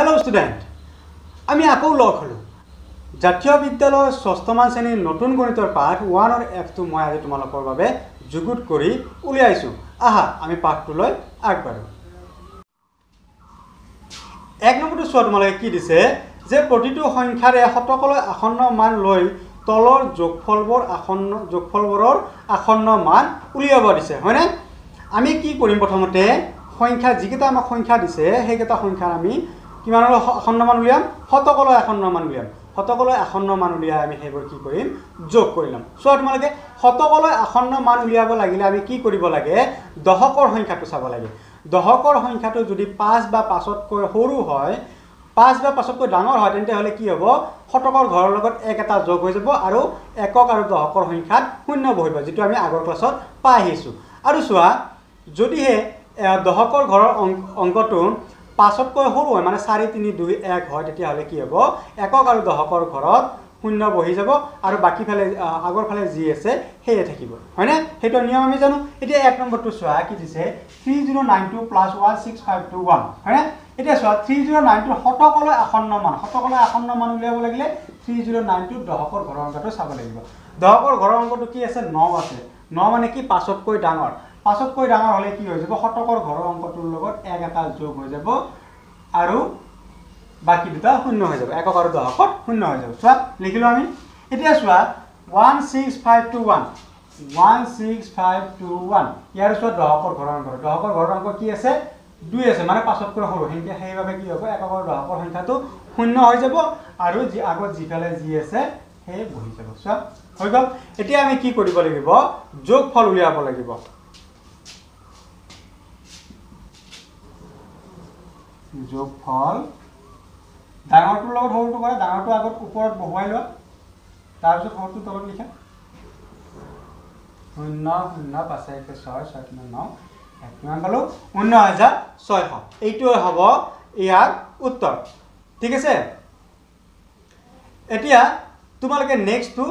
Hello student আমি আকৌ লগ হ'লোঁ। জাতীয় বিদ্যালয়ৰ ষষ্ঠমান শ্ৰেণীৰ নতুন গণিতৰ পাঠ ওৱানৰ এপটো মই আজি তোমালোকৰ বাবে যুগুত কৰি উলিয়াইছোঁ। আহা আমি পাঠটোলৈ আগবাঢ়োঁ। এক নম্বৰটো চোৱা তোমালোকে কি দিছে? যে প্ৰতিটো সংখ্যাৰে শতকলৈ আসন্ন মান লৈ তলৰ যোগফলবোৰ আসন্ন যোগফলবোৰৰ আসন্ন মান উলিয়াব দিছে হয়নে? আমি কি কৰিম প্ৰথমতে? সংখ্যা যিকেইটা আমাক সংখ্যা দিছে সেইকেইটা সংখ্যাৰ আমি আসন্ন মান উলিয়াম? শতকলৈ আসন্ন মান উলিয়াম। শতকলৈ আসন্ন মান উলিয়াই আমি সেইবোৰ কি কৰিম? যোগ কৰি ল'ম। চোৱা তোমালোকে শতকলৈ আসন্ন মান উলিয়াব লাগিলে আমি কি কৰিব লাগে? দশকৰ সংখ্যাটো চাব লাগে। দশকৰ সংখ্যাটো যদি পাঁচ বা পাঁচতকৈ সৰু হয় পাঁচ বা পাঁচতকৈ ডাঙৰ হয় তেন্তে হ'লে কি হ'ব? শতকৰ ঘৰৰ লগত এক এটা যোগ হৈ যাব আৰু একক আৰু দশকৰ সংখ্যাত শূন্য বহিব যিটো আমি আগৰ ক্লাছত পাই আহিছোঁ। আৰু চোৱা যদিহে দশকৰ ঘৰৰ অংক অংকটো পাঁচতকৈ সৰু হয় মানে চাৰি তিনি দুই এক হয় তেতিয়াহ'লে কি হ'ব? একক আৰু দশকৰ ঘৰত শূন্য বহি যাব আৰু বাকী ফালে আহ, আগৰ ফালে যি আছে সেয়ে থাকিব। হয়নে? সেইটো নিয়ম আমি জানো। এতিয়া এক নম্বৰটো চোৱা কি দিছে? Three zero' nine two plus one six five two one হয়নে? এতিয়া চোৱা থ্ৰী জিৰ' নাইন টু শতকলৈ আসন্ন মান শতকলৈ আসন্ন মান উলিয়াব লাগিলে থ্ৰী জিৰ' নাইন টু দশকৰ ঘৰৰ অংকটো চাব লাগিব। দশকৰ ঘৰৰ অংকটো কি আছে? ন আছে। ন মানে কি? পাঁচতকৈ ডাঙৰ। পাঁচতকৈ ডাঙৰ হ'লে কি হৈ যাব? শতকৰ ঘৰৰ অংকটোৰ লগত এক এটা যোগ হৈ যাব আৰু বাকী দুটা শূন্য হৈ যাব। একক আৰু দশকত শূন্য হৈ যাব। চোৱা লিখিলোঁ আমি। এতিয়া চোৱা one six five two one. One six five two one. ইয়াৰ ওচৰত দশকৰ ঘৰৰ অংক। দশকৰ ঘৰৰ অংক কি আছে? দুই আছে মানে পাঁচতকৈ সৰু। সেনেকৈ সেইবাবে কি হ'ব? একক আৰু দশকৰ সংখ্যাটো শূন্য হৈ যাব আৰু যি আগত যিফালে যি আছে সেই বহি যাব। চোৱা হৈ গ'ল। এতিয়া আমি কি কৰিব লাগিব? যোগফল উলিয়াব লাগিব। যোগফল ডাঙৰটোৰ লগত সৰুটো কৰা ডাঙৰটো আগত ওপৰত বহুৱাই লোৱা। তাৰপিছত সৰুটো তলত লিখা। শূন্য শূন্য পাঁচ এক ছয় ছয় শূন্য ন এক। কিমান পালোঁ? শূন্য হাজাৰ ছয়শ। এইটোৱে হ'ব ইয়াৰ উত্তৰ। ঠিক আছে? এতিয়া তোমালোকে নেক্সটটো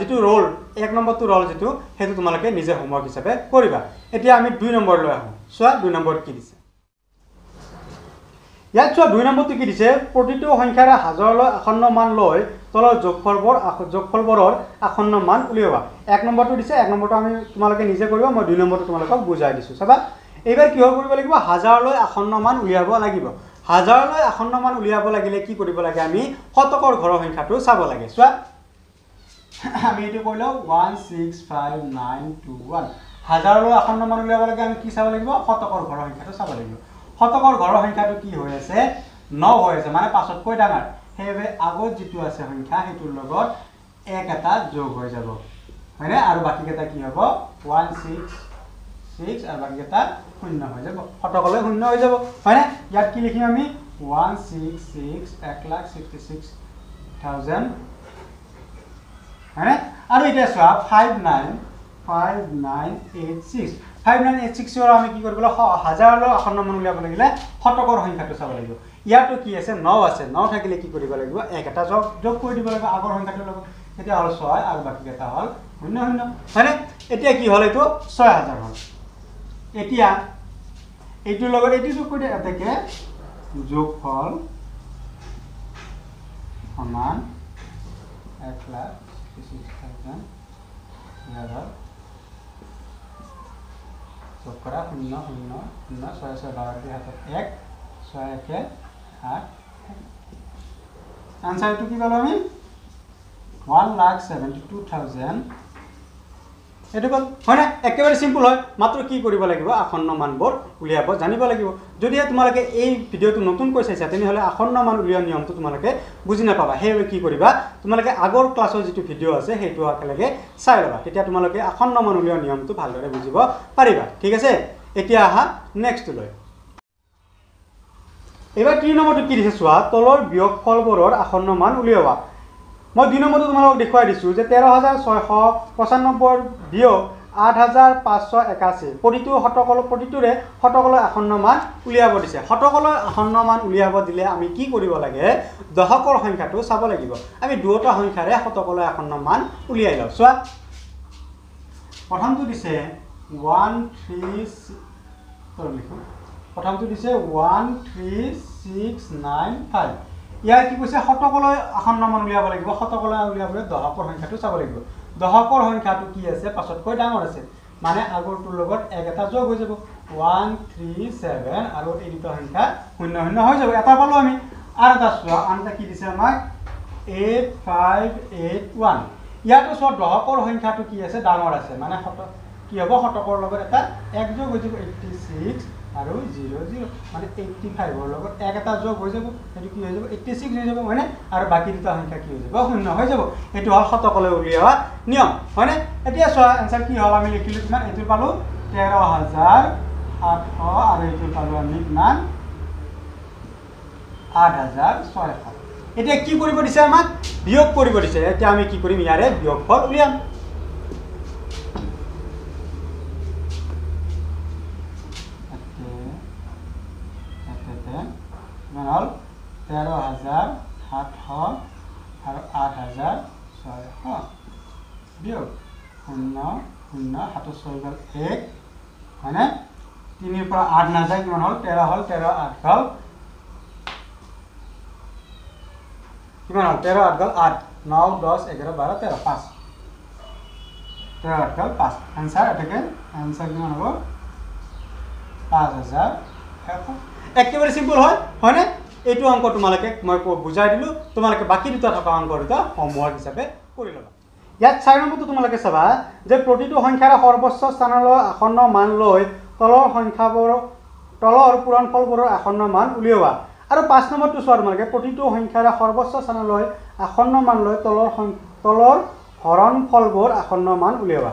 যিটো ৰ'ল এক নম্বৰটো ৰ'ল যিটো সেইটো তোমালোকে নিজে হোমৱৰ্ক হিচাপে কৰিবা। এতিয়া আমি দুই নম্বৰলৈ আহোঁ। চোৱা দুই নম্বৰত কি দিছে। ইয়াত চোৱা দুই নম্বৰটো কি দিছে প্ৰতিটো সংখ্যাৰে হাজাৰলৈ আসন্ন মান লৈ তলৰ যোগফলবোৰ যোগফলবোৰৰ আসন্ন মান উলিয়াবা। এক নম্বৰটো দিছে এক নম্বৰটো আমি তোমালোকে নিজে কৰিবা মই দুই নম্বৰটো তোমালোকক বুজাই দিছোঁ। চাবা এইবাৰ কিহৰ কৰিব লাগিব? হাজাৰলৈ আসন্ন মান উলিয়াব লাগিব। হাজাৰলৈ আসন্ন মান উলিয়াব লাগিলে কি কৰিব লাগে আমি? শতকৰ ঘৰৰ সংখ্যাটো চাব লাগে। চোৱা আমি এইটো কৰি লওঁ one six five nine two one হাজাৰলৈ আসন্ন মান উলিয়াব লাগে আমি কি চাব লাগিব? শতকৰ ঘৰৰ সংখ্যাটো চাব লাগিব। শতকৰ ঘৰৰ সংখ্যাটো কি হৈ আছে? ন হৈ আছে মানে পাঁচতকৈ ডাঙৰ। সেইবাবে আগত যিটো আছে সংখ্যা সেইটোৰ লগত এক এটা যোগ হৈ যাব। হয়নে? আৰু বাকীকেইটা কি হ'ব? ওৱান ছিক্স ছিক্স আৰু বাকীকেইটা শূন্য হৈ যাব। শতকলৈ শূন্য হৈ যাব। হয়নে? ইয়াত কি লিখিম আমি? ওৱান ছিক্স ছিক্স এক লাখ ছিক্সটি ছিক্স থাউজেণ্ড হয়নে? আৰু এতিয়া চোৱা five nine five nine eight six five nine eight ছিক্সৰ আমি কি কৰিব লাগিব? হাজাৰলৈ আসন্ন মান উলিয়াব লাগিলে শতকৰ সংখ্যাটো চাব লাগিব। ইয়াতো কি আছে? ন আছে। ন থাকিলে কি কৰিব লাগিব? এক এটা যোগ যোগ কৰি দিব লাগিব আগৰ সংখ্যাটোৰ লগত। তেতিয়া হ'ল ছয় আৰু বাকীকেইটা হ'ল শূন্য শূন্য। হয়নে? এতিয়া কি হ'ল এইটো? ছয় হাজাৰ হ'ল। এতিয়া এইটোৰ লগত এইটো যোগ কৰি এতেকে যোগফল সমান এক লাখ ছিক্স থাউজেণ্ড যোগ কৰা শূন্য শূন্য শূন্য ছয় ছয় বাৰ দুই হাতত এক ছয় একে সাত আনচাৰটো কি পালোঁ আমি one lakh seventy two thousand সেইটো গ'ল হয়নে? একেবাৰে চিম্পুল হয়। মাত্ৰ কি কৰিব লাগিব? আসন্ন মানবোৰ উলিয়াব জানিব লাগিব। যদিহে তোমালোকে এই ভিডিঅ'টো নতুনকৈ চাইছা তেনেহ'লে আসন্ন মান উলিওৱা নিয়মটো তোমালোকে বুজি নাপাবা। সেইবাবে কি কৰিবা? তোমালোকে আগৰ ক্লাছৰ যিটো ভিডিঅ' আছে সেইটো একেলগে চাই ল'বা। তেতিয়া তোমালোকে আসন্ন মান উলিওৱা নিয়মটো ভালদৰে বুজিব পাৰিবা। ঠিক আছে? এতিয়া আহা নেক্সটলৈ এইবাৰ তিনি নম্বৰটো কি দিছে? চোৱা তলৰ বিয়োগফলবোৰৰ আসন্ন মান উলিওৱা। মই দুই নম্বৰটো তোমালোকক দেখুৱাই দিছোঁ যে তেৰ হাজাৰ ছয়শ পঁচান্নব্বৈৰ বিয়োগ আঠ হাজাৰ পাঁচশ একাশী। প্ৰতিটো শতকল প্ৰতিটোৰে শতকলৈ আসন্ন মান উলিয়াব দিছে। শতকলৈ আসন্ন মান উলিয়াব দিলে আমি কি কৰিব লাগে? দশকৰ সংখ্যাটো চাব লাগিব। আমি দুয়োটা সংখ্যাৰে শতকলৈ আসন্ন মান উলিয়াই লওঁ। চোৱা। প্ৰথমটো দিছে ওৱান থ্ৰী লিখোঁ। প্ৰথমটো দিছে one three six nine five. ইয়াৰ কি কৈছে শতকলৈ আসন্ন মান উলিয়াব লাগিব। শতকলৈ উলিয়াবলৈ দশকৰ সংখ্যাটো চাব লাগিব। দশকৰ সংখ্যাটো কি আছে? পাছতকৈ ডাঙৰ আছে। মানে আগৰটোৰ লগত এক এটা যোগ হৈ যাব। ওৱান থ্ৰী ছেভেন আৰু এই দুটা সংখ্যা শূন্য শূন্য হৈ যাব। এটা পালোঁ আমি। আৰু এটা চোৱা আন এটা কি দিছে আমাক? এইট ফাইভ এইট ওৱান ইয়াতো চোৱা দশকৰ সংখ্যাটো কি আছে? ডাঙৰ আছে। মানে শত কি হ'ব? শতকৰ লগত এটা এক যোগ হৈ যাব। এইটটি ছিক্স আৰু জিৰ' জিৰ' মানে এইটটি ফাইভৰ লগত এক এটা যোগ হৈ যাব সেইটো কি হৈ যাব? এইটটি ছিক্স হৈ যাব হয়নে? আৰু বাকী দুটা সংখ্যা কি হৈ যাব? শূন্য হৈ যাব। এইটো হ'ল শতকলৈ উলিওৱা নিয়ম হয়নে? এতিয়া চোৱা এনচাৰ কি হ'ল? আমি লিখিলোঁ কিমান? এইটো পালোঁ তেৰ হাজাৰ সাতশ আৰু এইটো পালোঁ আমি কিমান? আঠ হাজাৰ ছয়শ। এতিয়া কি কৰিব দিছে আমাক? বিয়োগ কৰিব দিছে। এতিয়া আমি কি কৰিম? ইয়াৰে বিয়োগফল উলিয়াম কিমান হ'ল তেৰ হাজাৰ সাতশ আৰু আঠ হাজাৰ ছয়শ। বিয়োগ শূন্য শূন্য সাতত ছয় গ'ল এক হয়নে? তিনিৰ পৰা আঠ নাযায় কিমান হ'ল? তেৰ হ'ল তেৰ আঠ হ'ল কিমান হ'ল? তেৰ আঠ গ'ল আঠ ন দহ এঘাৰ বাৰ তেৰ পাঁচ। তেৰ আঠ গ'ল পাঁচ। এনচাৰ এটাকে এনচাৰ কিমান হ'ব? পাঁচ হাজাৰ একেবাৰে চিম্পল হয় হয়নে? এইটো অংক তোমালোকে মই বুজাই দিলোঁ তোমালোকে বাকী দুটা থকা অংক দুটা হোমৱৰ্ক হিচাপে কৰি ল'বা। ইয়াত চাৰি নম্বৰটো তোমালোকে চাবা যে প্ৰতিটো সংখ্যাৰে সৰ্বোচ্চ স্থানলৈ আসন্ন মান লৈ তলৰ সংখ্যাবোৰ তলৰ পূৰণফলবোৰৰ আসন্ন মান উলিওৱা। আৰু পাঁচ নম্বৰটো চোৱা তোমালোকে প্ৰতিটো সংখ্যাৰে সৰ্বোচ্চ স্থানলৈ আসন্ন মান লৈ তলৰ তলৰ হৰণ ফলবোৰ আসন্ন মান উলিওৱা।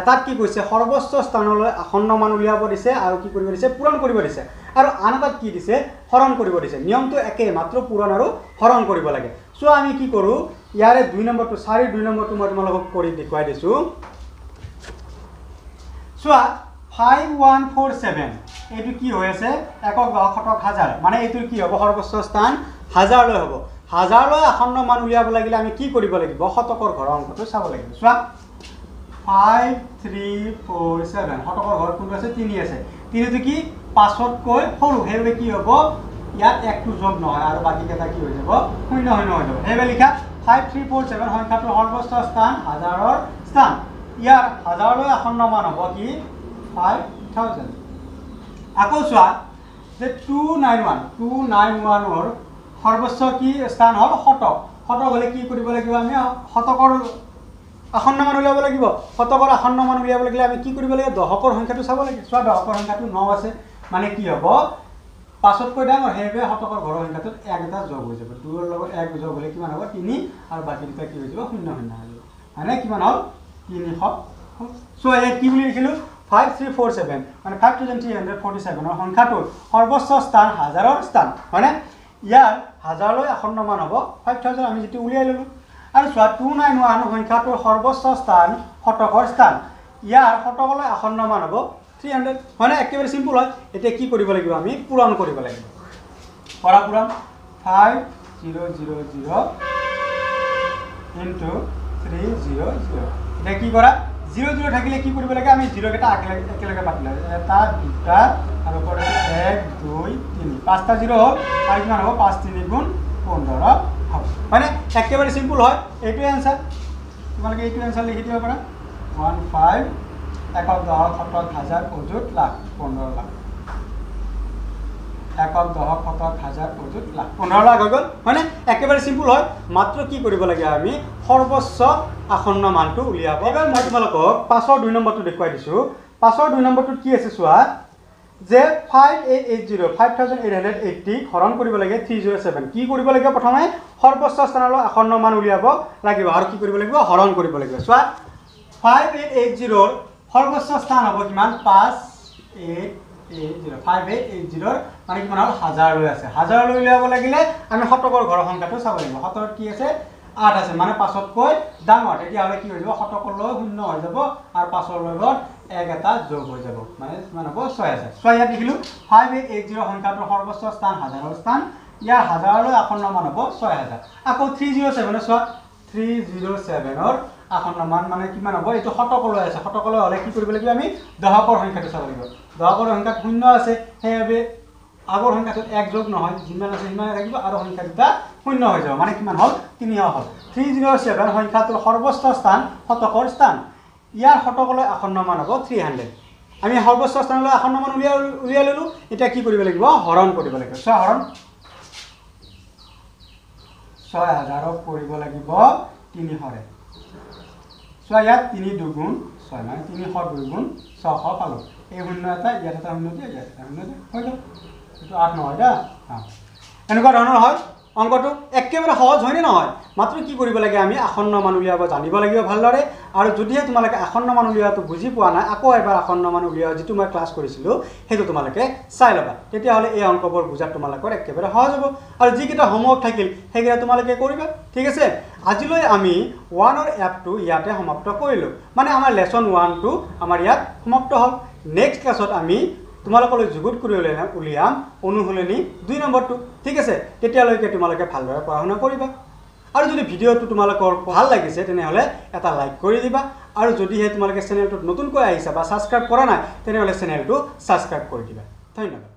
এটাত কি কৈছে সৰ্বোচ্চ স্থানলৈ আসন্ন মান উলিয়াব দিছে আৰু কি কৰিব দিছে পূৰণ কৰিব দিছে। আৰু আন এটাত কি দিছে হৰণ কৰিব দিছে। নিয়মটো একেই মাত্ৰ পূৰণ আৰু হৰণ কৰিব লাগে। চ' আমি কি কৰোঁ ইয়াৰে দুই নম্বৰটো চাৰি দুই নম্বৰটো মই তোমালোকক কৰি দেখুৱাই দিছোঁ। চোৱা ফাইভ ওৱান ফ'ৰ ছেভেন এইটো কি হৈ আছে একক শতক হাজাৰ। মানে এইটোৰ কি হ'ব সৰ্বোচ্চ স্থান হাজাৰলৈ হ'ব। হাজাৰলৈ আসন্ন মান উলিয়াব লাগিলে আমি কি কৰিব লাগিব শতকৰ ঘৰৰ অংকটো চাব লাগিব। চোৱা ফাইভ থ্ৰী ফ'ৰ ছেভেন শতকৰ ঘৰত কোনটো আছে? তিনি আছে। তিনিটো কি? পাঁচতকৈ সৰু। সেইবাবে কি হ'ব? ইয়াত একটো যোগ নহয় আৰু বাকীকেইটা কি হৈ যাব? শূন্য শূন্য হৈ যাব। সেইবাবে লিখা ফাইভ থ্ৰী ফ'ৰ ছেভেন সংখ্যাটোৰ সৰ্বোচ্চ স্থান হাজাৰৰ স্থান। ইয়াৰ হাজাৰলৈ আসন্ন মান হ'ব কি? ফাইভ থাউজেণ্ড আকৌ চোৱা যে two nine one two nine ওৱানৰ সৰ্বোচ্চ কি স্থান হ'ল? শতক। শতক হ'লে কি কৰিব লাগিব আমি? শতকৰ আসন্ন মান উলিয়াব লাগিব। শতকৰ আসন্ন মান উলিয়াব লাগিলে আমি কি কৰিব লাগিব? দশকৰ সংখ্যাটো চাব লাগে। চোৱা দশকৰ সংখ্যাটো ন আছে। মানে কি হ'ব? পাঁচতকৈ ডাঙৰ সেইবাবে শতকৰ ঘৰৰ সংখ্যাটোত এটা যোগ হৈ যাব। দুৰৰ লগত এক যোগ হ'লে কিমান হ'ব? তিনি। আৰু বাকী দুটা কি হৈ যাব? শূন্য শূন্য হৈ যাব। হয়নে? কিমান হ'ল? তিনিশ চ' ইয়াত কি বুলি লিখিলোঁ? ফাইভ থ্ৰী ফ'ৰ ছেভেন মানে five thousand three hundred forty ছেভেনৰ সংখ্যাটোৰ সৰ্বোচ্চ স্থান হাজাৰৰ স্থান। হয়নে? ইয়াৰ হাজাৰলৈ আসন্ন মান হ'ব। ফাইভ থাউজেণ্ড আমি যিটো উলিয়াই ল'লোঁ। আৰু চোৱা টু নাইন ওৱান সংখ্যাটোৰ সৰ্বোচ্চ স্থান শতকৰ স্থান। ইয়াৰ শতকলৈ আসন্ন মান হ'ব থ্ৰী হাণ্ড্ৰেড হয়নে? একেবাৰে চিম্পুল হয়। এতিয়া কি কৰিব লাগিব আমি? পূৰণ কৰিব লাগিব। কৰা পূৰণ। Five zero' zero' zero' into three zero' zero' এতিয়া কি কৰা? জিৰ' জিৰ' থাকিলে কি কৰিব লাগে? আমি জিৰ'কেইটা একেলগে একেলগে পাতি লওঁ। এটা, দুটা, আৰু এক, দুই, তিনি। পাঁচটা জিৰ' হ'ল। আৰু কিমান হ'ব? পাঁচ, তিনি গুণ পোন্ধৰ। হ'ব। হয়নে? একেবাৰে চিম্পুল হয়। এইটোৱে এনচাৰ তোমালোকে এইটো এনচাৰ লিখি দিব পাৰা। ওৱান ফাইভ একক দহক শতক হাজাৰ অযুত লাখ পোন্ধৰ লাখ। একক দহক শতক হাজাৰ অযুত লাখ পোন্ধৰ লাখ হৈ গ'ল। হয়নে? একেবাৰে চিম্পুল হয়। মাত্ৰ কি কৰিব লাগে আমি? সৰ্বোচ্চ আসন্ন মানটো উলিয়াব। এইবাৰ মই তোমালোকক পাঁচৰ দুই নম্বৰটো দেখুৱাই দিছোঁ। পাঁচৰ দুই নম্বৰটোত কি আছে চোৱা? যে five eight eight zero' five thousand eight hundred এইটিক হৰণ কৰিব লাগে থ্ৰী জিৰ' ছেভেন কি কৰিব লাগিব প্ৰথমে? সৰ্বোচ্চ স্থানলৈ আসন্ন মান উলিয়াব লাগিব। আৰু কি কৰিব লাগিব? হৰণ কৰিব লাগিব। চোৱা ফাইভ এইট এইট জিৰ'ৰ সৰ্বোচ্চ স্থান হ'ব কিমান? পাঁচ eight eight zero' five eight eight জিৰ'ৰ মানে কিমান হ'ল? হাজাৰলৈ আছে। হাজাৰলৈ উলিয়াব লাগিলে আমি শতকৰ ঘৰৰ সংখ্যাটো চাব লাগিব। শতকত কি আছে? আঠ আছে। মানে পাঁচতকৈ ডাঙৰ। তেতিয়াহ'লে কি হৈ যাব? শতকলৈ শূন্য হৈ যাব। আৰু পাঁচৰ লগত এক এটা যোগ হৈ যাব। মানে কিমান হ'ব ছয় হাজাৰ। ছয় ইয়াত দেখিলোঁ ফাইভ এইট এইট জিৰ' সংখ্যাটোৰ সৰ্বোচ্চ স্থান হাজাৰৰ স্থান। ইয়াৰ হাজাৰলৈ আসন্ন মান হ'ব ছয় হাজাৰ। আকৌ থ্ৰী জিৰ' ছেভেনৰ চোৱা থ্ৰী জিৰ' ছেভেনৰ আসন্ন মান মানে কিমান হ'ব? এইটো শতকলৈ আছে। শতকলৈ হ'লে কি কৰিব লাগিব আমি? দশকৰ সংখ্যাটো চাব লাগিব। দশকৰ সংখ্যাত শূন্য আছে সেইবাবে আগৰ সংখ্যাটোত এক যোগ নহয়। যিমান আছে সিমানে থাকিব আৰু সংখ্যা দুটা শূন্য হৈ যাব। মানে কিমান হ'ল? তিনিশ হ'ল। থ্ৰী জিৰ' ছেভেন সংখ্যাটোৰ সৰ্বোচ্চ স্থান শতকৰ স্থান। ইয়াৰ শতকলৈ আসন্ন মান হ'ব থ্ৰী হাণ্ড্ৰেড আমি সৰ্বোচ্চ স্থানলৈ আসন্ন মান উলিয়াই উলিয়াই ল'লোঁ এতিয়া কি কৰিব লাগিব? হৰণ কৰিব লাগিব। চোৱা হৰণ। ছয় হাজাৰক কৰিব লাগিব তিনিশৰে। চোৱা ইয়াত তিনি দুগুণ ছয় মানে তিনিশ দুগুণ ছশ পালোঁ। এই শূন্য এটা ইয়াত এটা শূন্য দিয়ে ইয়াত এটা শূন্য দিয়ে। হৈ গ'ল। এইটো আঠ নহয় দা। অঁ এনেকুৱা ধৰণৰ হয়। অংকটো একেবাৰে সহজ হয়নে নহয়? মাত্ৰ কি কৰিব লাগে আমি আসন্ন মান উলিয়াব জানিব লাগিব ভালদৰে। আৰু যদিহে তোমালোকে আসন্ন মান উলিওৱাটো বুজি পোৱা নাই আকৌ এবাৰ আসন্ন মান উলিওৱা যিটো মই ক্লাছ কৰিছিলোঁ সেইটো তোমালোকে চাই ল'বা। তেতিয়াহ'লে এই অংকবোৰ বুজাত তোমালোকৰ একেবাৰে সহজ হ'ব। আৰু যিকেইটা হোমৱৰ্ক থাকিল সেইকেইটা তোমালোকে কৰিবা। ঠিক আছে? আজিলৈ আমি ওৱানৰ এপটো ইয়াতে সমাপ্ত কৰিলোঁ। মানে আমাৰ লেচন ওৱানটো আমাৰ ইয়াত সমাপ্ত হ'ল। নেক্সট ক্লাছত আমি তোমালোকলৈ যুগুত কৰি উলিয়াম উলিয়াম অনুশীলনী দুই নম্বৰটো। ঠিক আছে তেতিয়ালৈকে তোমালোকে ভালদৰে পঢ়া শুনা কৰিবা। আৰু যদি ভিডিঅ'টো তোমালোকৰ ভাল লাগিছে তেনেহ'লে এটা লাইক কৰি দিবা। আৰু যদিহে তোমালোকে চেনেলটোত নতুনকৈ আহিছা বা ছাবস্ক্ৰাইব কৰা নাই তেনেহ'লে চেনেলটো ছাবস্ক্ৰাইব কৰি দিবা। ধন্যবাদ।